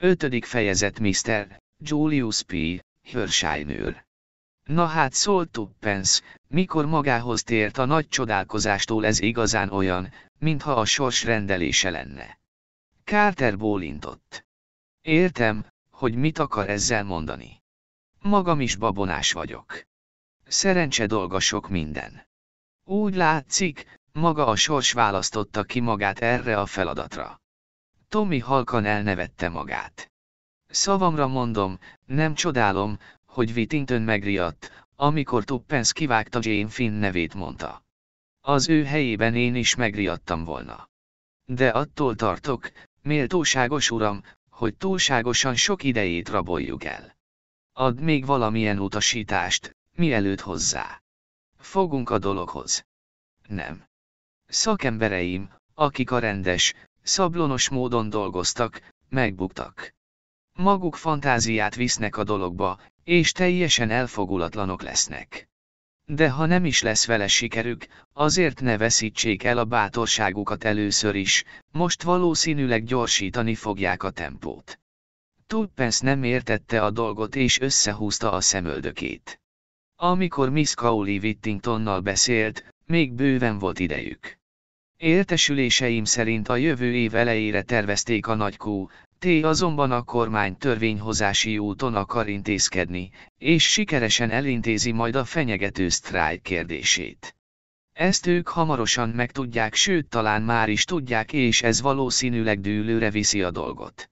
Ötödik fejezet Mr. Julius P. Hörsájnőr. Na hát szólt Tuppence, mikor magához tért a nagy csodálkozástól ez igazán olyan, mintha a sors rendelése lenne. Carter bólintott. Értem, hogy mit akar ezzel mondani. Magam is babonás vagyok. Szerencse dolga sok minden. Úgy látszik, maga a sors választotta ki magát erre a feladatra. Tommy halkan elnevette magát. Szavamra mondom, nem csodálom, hogy Whittington megriadt, amikor Tuppence kivágta Jane Finn nevét mondta. Az ő helyében én is megriadtam volna. De attól tartok, méltóságos uram, hogy túlságosan sok idejét raboljuk el. Ad még valamilyen utasítást, mielőtt hozzá. Fogunk a dologhoz. Nem. Szakembereim, akik a rendes, szablonos módon dolgoztak, megbuktak. Maguk fantáziát visznek a dologba, és teljesen elfogulatlanok lesznek. De ha nem is lesz vele sikerük, azért ne veszítsék el a bátorságukat először is, most valószínűleg gyorsítani fogják a tempót. Tulpens nem értette a dolgot és összehúzta a szemöldökét. Amikor Miss Cowley Whittingtonnal beszélt, még bőven volt idejük. Értesüléseim szerint a jövő év elejére tervezték a nagykú, T azonban a kormány törvényhozási úton akar intézkedni, és sikeresen elintézi majd a fenyegető sztrájk kérdését. Ezt ők hamarosan megtudják sőt talán már is tudják és ez valószínűleg dűlőre viszi a dolgot.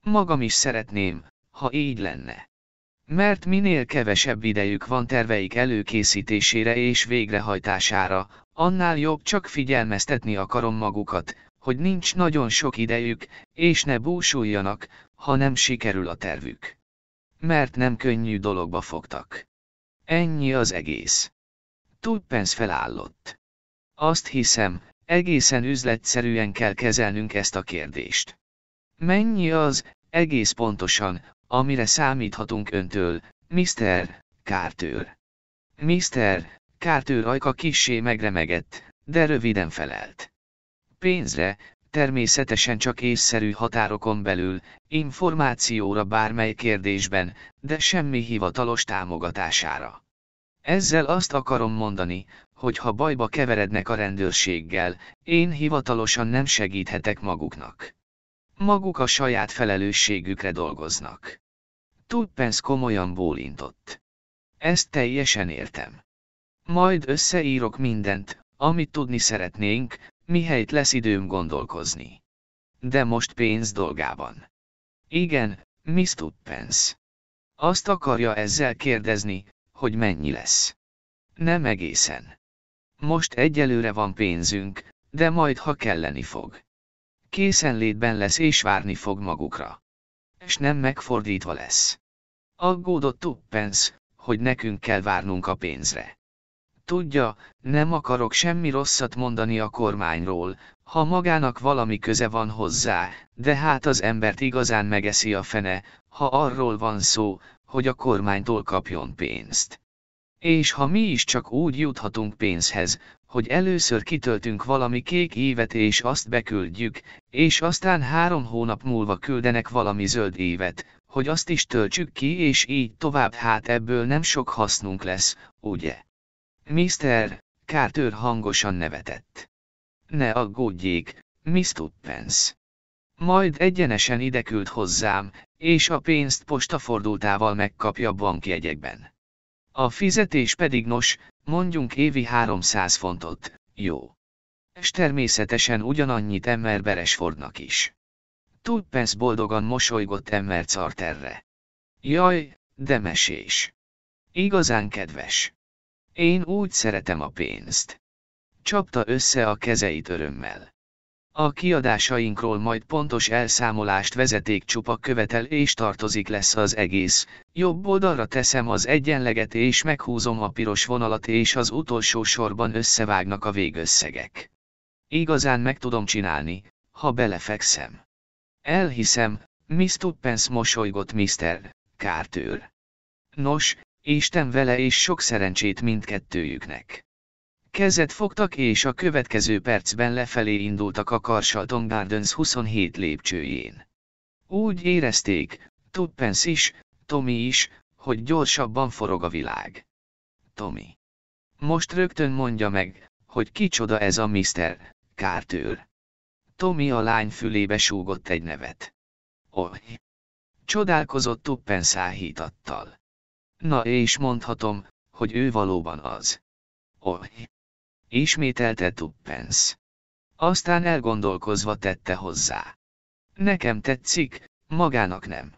Magam is szeretném, ha így lenne. Mert minél kevesebb idejük van terveik előkészítésére és végrehajtására, annál jobb csak figyelmeztetni akarom magukat, hogy nincs nagyon sok idejük, és ne búsuljanak, ha nem sikerül a tervük. Mert nem könnyű dologba fogtak. Ennyi az egész. Tudpens felállott. Azt hiszem, egészen üzletszerűen kell kezelnünk ezt a kérdést. Mennyi az, egész pontosan, amire számíthatunk öntől, Mr. Carter. Mr. Carter ajka kissé megremegett, de röviden felelt. Pénzre, természetesen csak észszerű határokon belül, információra bármely kérdésben, de semmi hivatalos támogatására. Ezzel azt akarom mondani, hogy ha bajba keverednek a rendőrséggel, én hivatalosan nem segíthetek maguknak. Maguk a saját felelősségükre dolgoznak. Tudpens komolyan bólintott. Ezt teljesen értem. Majd összeírok mindent, amit tudni szeretnénk, mihelyt lesz időm gondolkozni. De most pénz dolgában. Igen, Miss Tudpens. Azt akarja ezzel kérdezni, hogy mennyi lesz. Nem egészen. Most egyelőre van pénzünk, de majd ha kelleni fog. Készenlétben lesz és várni fog magukra. És nem megfordítva lesz. Aggódott Tuppence, hogy nekünk kell várnunk a pénzre. Tudja, nem akarok semmi rosszat mondani a kormányról, ha magának valami köze van hozzá, de hát az embert igazán megeszi a fene, ha arról van szó, hogy a kormánytól kapjon pénzt. És ha mi is csak úgy juthatunk pénzhez, hogy először kitöltünk valami kék évet és azt beküldjük, és aztán három hónap múlva küldenek valami zöld évet, hogy azt is töltsük ki és így tovább hát ebből nem sok hasznunk lesz, ugye? Mr. Carter hangosan nevetett. Ne aggódjék, Miss Tuppence. Majd egyenesen ide küld hozzám, és a pénzt postafordultával megkapja bankjegyekben. A fizetés pedig nos, mondjunk évi 300 fontot, jó. És természetesen ugyanannyit Emmer Beresfordnak is. Tudpence boldogan mosolygott Emmer Carterre. Jaj, de mesés. Igazán kedves. Én úgy szeretem a pénzt. Csapta össze a kezeit örömmel. A kiadásainkról majd pontos elszámolást vezeték csupa követel és tartozik lesz az egész. Jobb oldalra teszem az egyenleget és meghúzom a piros vonalat és az utolsó sorban összevágnak a végösszegek. Igazán meg tudom csinálni, ha belefekszem. Elhiszem, Miss Tuppence mosolygott Mr. Carter. Nos, Isten vele és sok szerencsét mindkettőjüknek. Kezet fogtak és a következő percben lefelé indultak a Karsalton Gardens 27 lépcsőjén. Úgy érezték, Tuppence is, Tommy is, hogy gyorsabban forog a világ. Tommy. Most rögtön mondja meg, hogy kicsoda ez a Mr. Carter. Tommy a lány fülébe súgott egy nevet. Oly. Csodálkozott Tuppen száhítattal. Na és mondhatom, hogy ő valóban az. Oly. Ismételte Tuppence. Aztán elgondolkozva tette hozzá. Nekem tetszik, magának nem.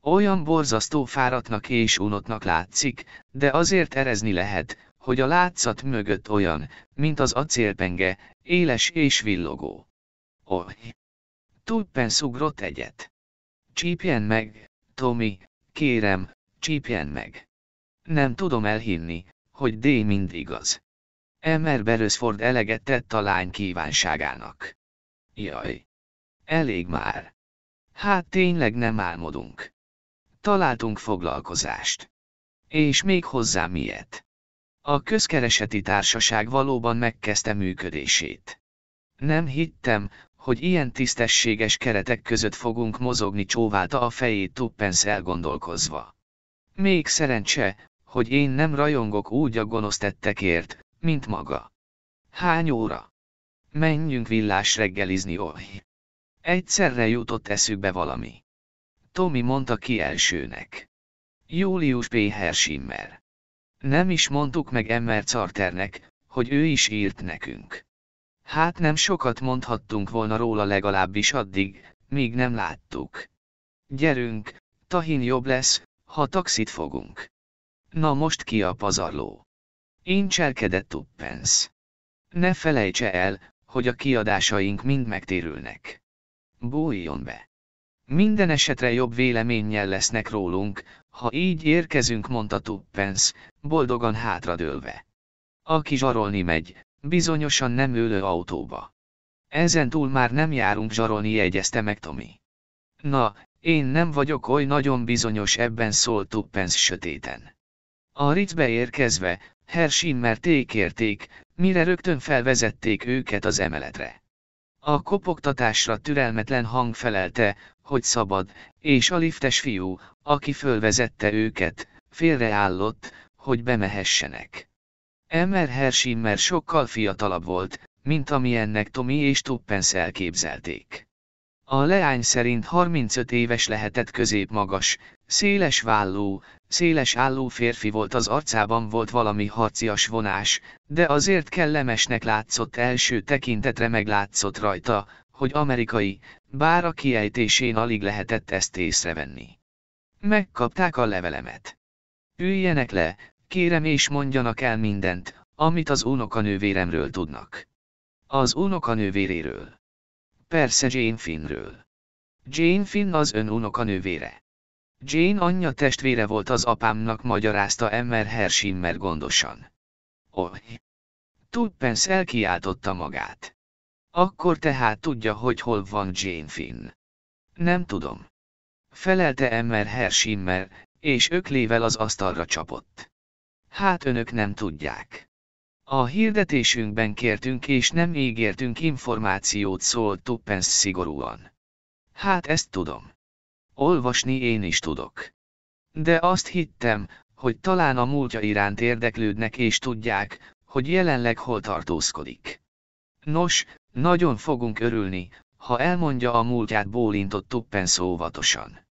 Olyan borzasztó fáradtnak és unottnak látszik, de azért erezni lehet, hogy a látszat mögött olyan, mint az acélpenge, éles és villogó. Oly! Tuppence ugrott egyet. Csípjen meg, Tommy, kérem, csípjen meg. Nem tudom elhinni, hogy D mind igaz. Emmer Beresford eleget tett a lány kívánságának. Jaj! Elég már. Hát tényleg nem álmodunk. Találtunk foglalkozást. És még hozzá miért. A közkereseti társaság valóban megkezdte működését. Nem hittem, hogy ilyen tisztességes keretek között fogunk mozogni csóválta a fejét Tuppence elgondolkozva. Még szerencse, hogy én nem rajongok úgy a gonosz tettekért, mint maga. Hány óra? Menjünk villás reggelizni, oly. Egyszerre jutott eszükbe valami. Tommy mondta ki elsőnek. Július P. Hershimmer. Nem is mondtuk meg Emmer Carternek, hogy ő is írt nekünk. Hát nem sokat mondhattunk volna róla legalábbis addig, míg nem láttuk. Gyerünk, tahin jobb lesz, ha taxit fogunk. Na most ki a pazarló? Én cselkedett Tuppence. Ne felejtse el, hogy a kiadásaink mind megtérülnek. Bújjon be. Minden esetre jobb véleménnyel lesznek rólunk, ha így érkezünk, mondta Tuppence, boldogan hátradőlve. Aki zsarolni megy, bizonyosan nem ülő autóba. Ezen túl már nem járunk zsarolni, jegyezte meg Tommy. Na, én nem vagyok oly nagyon bizonyos ebben szólt Tuppence sötéten. A Ritzbe érkezve, Hershimmerték érték, mire rögtön felvezették őket az emeletre. A kopogtatásra türelmetlen hang felelte, hogy szabad, és a liftes fiú, aki fölvezette őket, félreállott, hogy bemehessenek. Emmer Hershimmer sokkal fiatalabb volt, mint amilyennek Tommy és Tuppence elképzelték. A leány szerint 35 éves lehetett középmagas, széles vállú, széles álló férfi volt az arcában volt valami harcias vonás, de azért kellemesnek látszott első tekintetre meglátszott rajta, hogy amerikai, bár a kiejtésén alig lehetett ezt észrevenni. Megkapták a levelemet. Üljenek le, kérem és mondjanak el mindent, amit az unokanővéremről tudnak. Az unokanővéréről. Persze Jane Finnről. Jane Finn az ön unokanővére. Jane anyja testvére volt az apámnak magyarázta Emmer Hershimmer gondosan. Oh. Tuppence elkiáltotta magát. Akkor tehát tudja, hogy hol van Jane Finn. Nem tudom. Felelte Emmer Hershimmer, és öklével az asztalra csapott. Hát önök nem tudják. A hirdetésünkben kértünk és nem ígértünk információt szólt Tuppence szigorúan. Hát ezt tudom. Olvasni én is tudok. De azt hittem, hogy talán a múltja iránt érdeklődnek és tudják, hogy jelenleg hol tartózkodik. Nos, nagyon fogunk örülni, ha elmondja a múltját bólintott Tuppence óvatosan.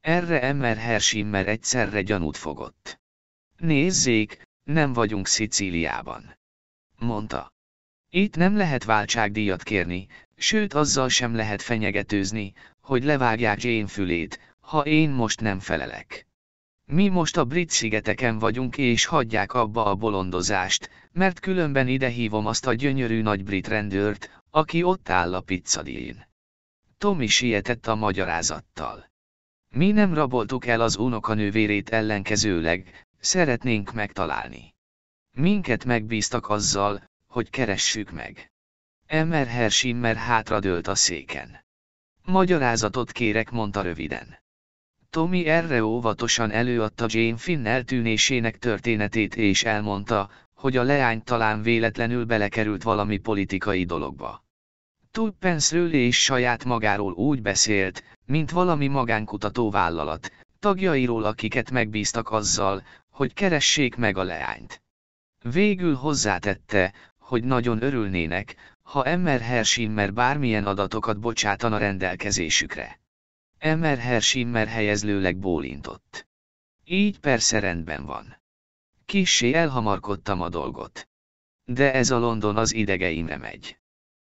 Erre Emmer Hershimmer egyszerre gyanút fogott. Nézzék, nem vagyunk Szicíliában. Mondta. Itt nem lehet váltságdíjat kérni, sőt azzal sem lehet fenyegetőzni, hogy levágják Jane fülét, ha én most nem felelek. Mi most a brit szigeteken vagyunk és hagyják abba a bolondozást, mert különben ide hívom azt a gyönyörű nagy brit rendőrt, aki ott áll a pizzadíjén. Tommy sietett a magyarázattal. Mi nem raboltuk el az unokanővérét ellenkezőleg, szeretnénk megtalálni. Minket megbíztak azzal, hogy keressük meg. Emmer Hershimmer hátradőlt a széken. Magyarázatot kérek, mondta röviden. Tommy erre óvatosan előadta Jane Finn eltűnésének történetét és elmondta, hogy a leány talán véletlenül belekerült valami politikai dologba. Tulpensről és saját magáról úgy beszélt, mint valami magánkutató vállalat, tagjairól akiket megbíztak azzal, hogy keressék meg a leányt. Végül hozzátette, hogy nagyon örülnének, ha Emmer Hershimmer bármilyen adatokat bocsátana rendelkezésükre. Emmer Hershimmer helyezlőleg bólintott. Így persze rendben van. Kissé elhamarkodtam a dolgot. De ez a London az idegeimre megy.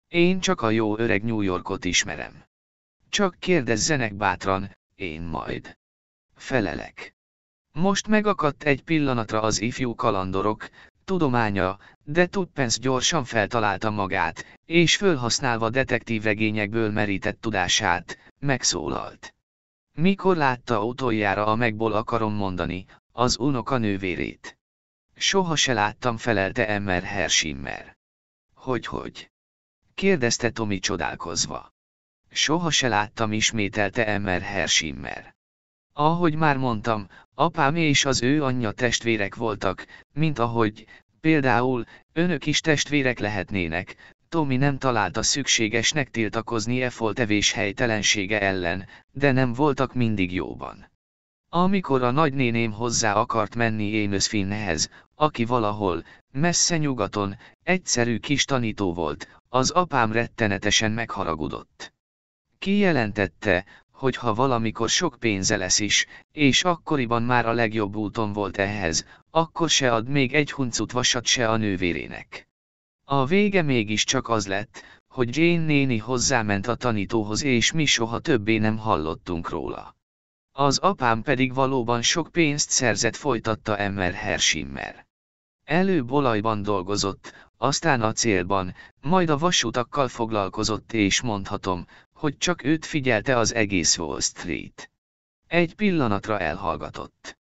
Én csak a jó öreg New Yorkot ismerem. Csak kérdezzenek bátran, én majd. Felelek. Most megakadt egy pillanatra az ifjú kalandorok, tudománya, de Tuppence gyorsan feltalálta magát, és fölhasználva detektívregényekből merített tudását, megszólalt. Mikor látta utoljára a megból akarom mondani, az unoka nővérét. Soha se láttam felelte Emmer Hershimmer. Hogy-hogy? kérdezte Tomi csodálkozva. Soha se láttam ismételte Emmer Hershimmer. Ahogy már mondtam, apám és az ő anyja testvérek voltak, mint ahogy, például, önök is testvérek lehetnének, Tomi nem találta szükségesnek tiltakozni e foltevés helytelensége ellen, de nem voltak mindig jóban. Amikor a nagynéném hozzá akart menni Amos Finnhez, aki valahol, messze nyugaton, egyszerű kis tanító volt, az apám rettenetesen megharagudott. Kijelentette, hogy ha valamikor sok pénze lesz is, és akkoriban már a legjobb úton volt ehhez, akkor se ad még egy huncut vasat se a nővérének. A vége mégiscsak az lett, hogy Jane néni hozzáment a tanítóhoz és mi soha többé nem hallottunk róla. Az apám pedig valóban sok pénzt szerzett folytatta Emmer Hershimmer. Előbb olajban dolgozott, aztán a célban, majd a vasutakkal foglalkozott és mondhatom, hogy csak őt figyelte az egész Wall Street. Egy pillanatra elhallgatott.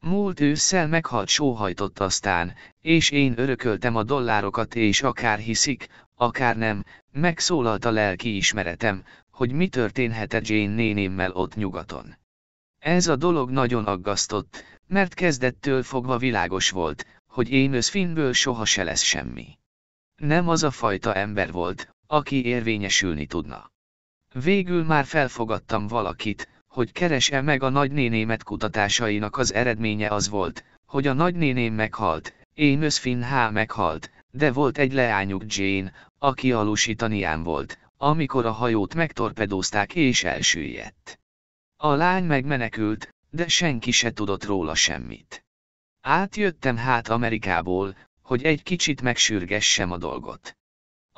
Múlt ősszel meghalt sóhajtott aztán, és én örököltem a dollárokat és akár hiszik, akár nem, megszólalt a lelki ismeretem, hogy mi történhetett Jane nénémmel ott nyugaton. Ez a dolog nagyon aggasztott, mert kezdettől fogva világos volt, hogy én Finnből soha se lesz semmi. Nem az a fajta ember volt, aki érvényesülni tudna. Végül már felfogadtam valakit, hogy keresse meg a nagynénémet kutatásainak az eredménye az volt, hogy a nagynéném meghalt, én Finn H. meghalt, de volt egy leányuk Jane, aki a volt, amikor a hajót megtorpedózták és elsüllyedt. A lány megmenekült, de senki se tudott róla semmit. Átjöttem hát Amerikából, hogy egy kicsit megsürgessem a dolgot.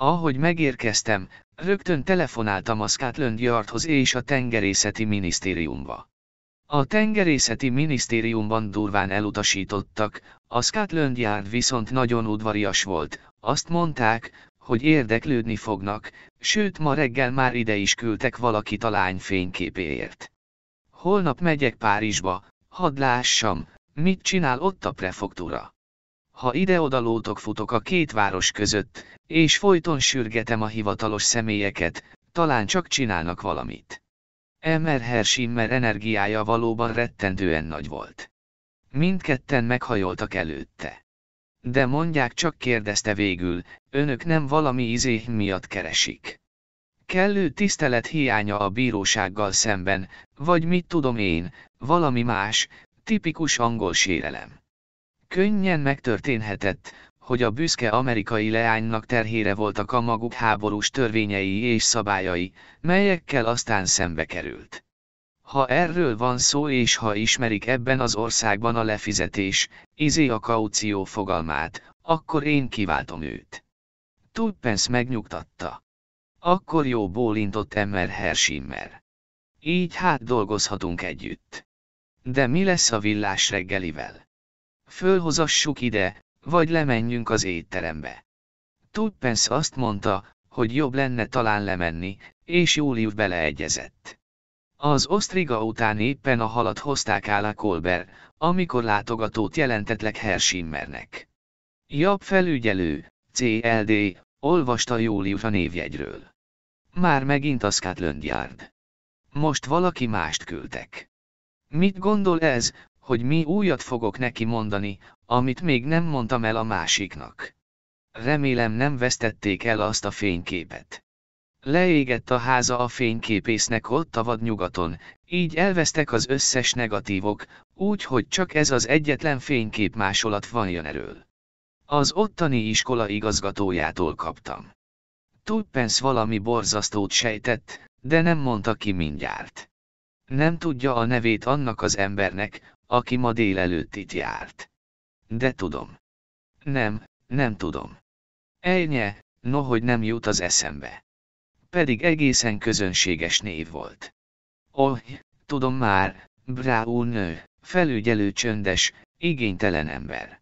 Ahogy megérkeztem, rögtön telefonáltam a Scotland Yardhoz és a tengerészeti minisztériumba. A tengerészeti minisztériumban durván elutasítottak, a Scotland Yard viszont nagyon udvarias volt, azt mondták, hogy érdeklődni fognak, sőt ma reggel már ide is küldtek valakit a lány fényképéért. Holnap megyek Párizsba, hadd lássam, mit csinál ott a prefektúra. Ha ide-oda lótok futok a két város között, és folyton sürgetem a hivatalos személyeket, talán csak csinálnak valamit. Emmer Hershimmer energiája valóban rettentően nagy volt. Mindketten meghajoltak előtte. De mondják csak kérdezte végül, önök nem valami izé miatt keresik. Kellő tisztelet hiánya a bírósággal szemben, vagy mit tudom én, valami más, tipikus angol sérelem. Könnyen megtörténhetett, hogy a büszke amerikai leánynak terhére voltak a maguk háborús törvényei és szabályai, melyekkel aztán szembe került. Ha erről van szó és ha ismerik ebben az országban a lefizetés, izé a kaució fogalmát, akkor én kiváltom őt. Tudpence megnyugtatta. Akkor jó bólintott Emmer Hershimmer. Így hát dolgozhatunk együtt. De mi lesz a villás reggelivel? Fölhozassuk ide, vagy lemenjünk az étterembe. Tudpence azt mondta, hogy jobb lenne talán lemenni, és Július beleegyezett. Az osztriga után éppen a halat hozták áll a Kolber, amikor látogatót jelentetlek Hershimmernek. Jobb felügyelő, CLD, olvasta Július a névjegyről. Már megint a Scotland Yard. Most valaki mást küldtek. Mit gondol ez, hogy mi újat fogok neki mondani, amit még nem mondtam el a másiknak. Remélem nem vesztették el azt a fényképet. Leégett a háza a fényképésznek ott a vadnyugaton, így elvesztek az összes negatívok, úgy hogy csak ez az egyetlen fénykép másolat van jön erről. Az ottani iskola igazgatójától kaptam. Tudpence valami borzasztót sejtett, de nem mondta ki mindjárt. Nem tudja a nevét annak az embernek, aki ma délelőtt itt járt. De tudom. Nem, nem tudom. Ejnye, nohogy nem jut az eszembe. Pedig egészen közönséges név volt. Oh, tudom már, Brown nő, felügyelő csöndes, igénytelen ember.